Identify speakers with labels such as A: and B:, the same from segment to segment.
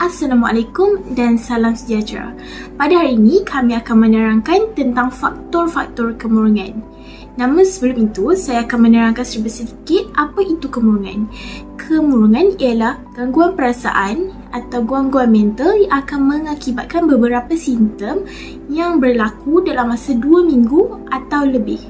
A: Assalamualaikum dan salam sejahtera. Pada hari ini kami akan menerangkan tentang faktor-faktor kemurungan. Namun sebelum itu, saya akan menerangkan serba sedikit apa itu kemurungan. Kemurungan ialah gangguan perasaan atau gangguan mental yang akan mengakibatkan beberapa simptom yang berlaku dalam masa 2 minggu atau lebih.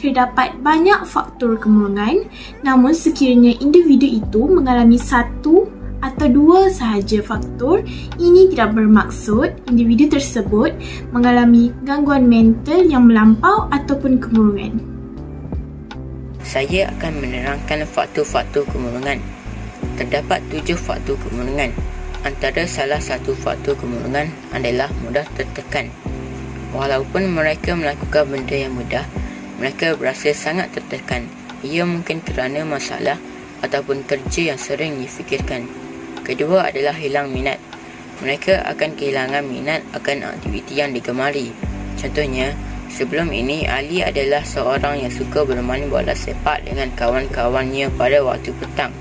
A: Terdapat banyak faktor kemurungan, namun sekiranya individu itu mengalami satu atau dua sahaja faktor, ini tidak bermaksud individu tersebut mengalami gangguan mental yang melampau ataupun kemurungan.
B: Saya akan menerangkan faktor-faktor kemurungan. Terdapat tujuh faktor kemurungan. Antara salah satu faktor kemurungan adalah mudah tertekan. Walaupun mereka melakukan benda yang mudah, mereka berasa sangat tertekan. Ia mungkin kerana masalah ataupun kerja yang sering difikirkan. Kedua adalah hilang minat. Mereka akan kehilangan minat akan aktiviti yang digemari. Contohnya, sebelum ini Ali adalah seorang yang suka bermain bola sepak dengan kawan-kawannya pada waktu petang.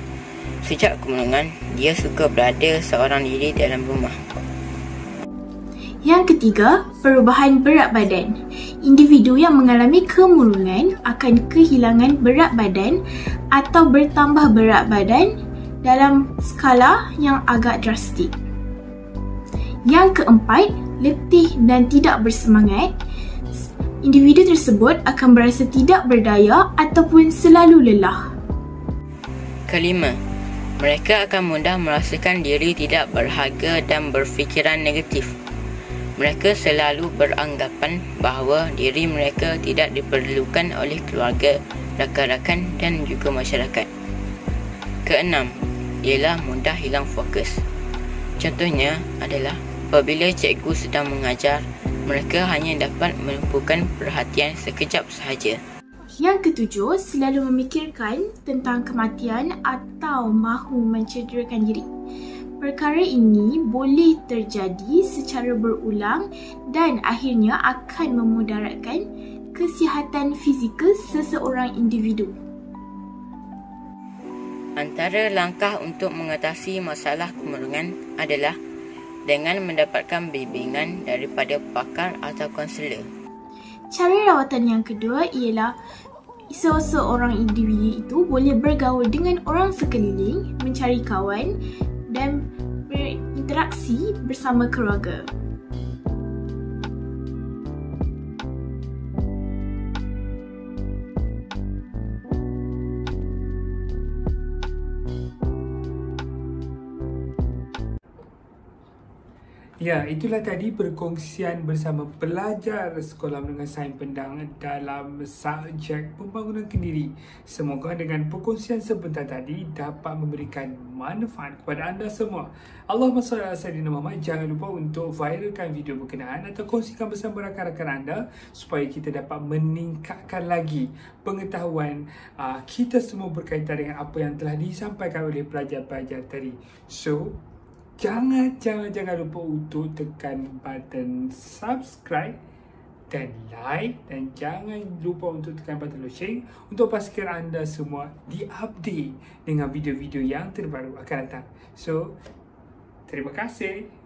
B: Sejak kemulungan, dia suka berada seorang diri dalam rumah.
A: Yang ketiga, perubahan berat badan. Individu yang mengalami kemurungan akan kehilangan berat badan atau bertambah berat badan dalam skala yang agak drastik. Yang keempat, letih dan tidak bersemangat. Individu tersebut akan berasa tidak berdaya ataupun selalu lelah.
B: Kelima, mereka akan mudah merasakan diri tidak berharga dan berfikiran negatif mereka selalu beranggapan bahawa diri mereka tidak diperlukan oleh keluarga, rakan-rakan dan juga masyarakat. Keenam, ialah mudah hilang fokus. Contohnya adalah apabila cikgu sedang mengajar, mereka hanya dapat menumpukan perhatian sekejap sahaja.
A: Yang ketujuh, selalu memikirkan tentang kematian atau mahu mencederakan diri. Perkara ini boleh terjadi secara berulang dan akhirnya akan memudaratkan kesihatan fizikal seseorang individu.
B: Antara langkah untuk mengatasi masalah kemurungan adalah dengan mendapatkan bimbingan daripada pakar atau konselor.
A: Cara rawatan yang kedua ialah seseorang individu itu boleh bergaul dengan orang sekeliling, mencari kawan dan berinteraksi bersama keluarga.
C: Ya, itulah tadi perkongsian bersama pelajar Sekolah Menengah Sains Pendang dalam subjek pembangunan kendiri. Semoga dengan perkongsian sebentar tadi dapat memberikan manfaat kepada anda semua. Allah SWT Muhammad, jangan lupa untuk viralkan video berkenaan atau kongsikan bersama rakan-rakan anda supaya kita dapat meningkatkan lagi pengetahuan uh, kita semua berkaitan dengan apa yang telah disampaikan oleh pelajar-pelajar tadi. So, jangan jangan jangan lupa untuk tekan button subscribe dan like dan jangan lupa untuk tekan button lonceng untuk pastikan anda semua diupdate dengan video-video yang terbaru akan datang. So, terima kasih.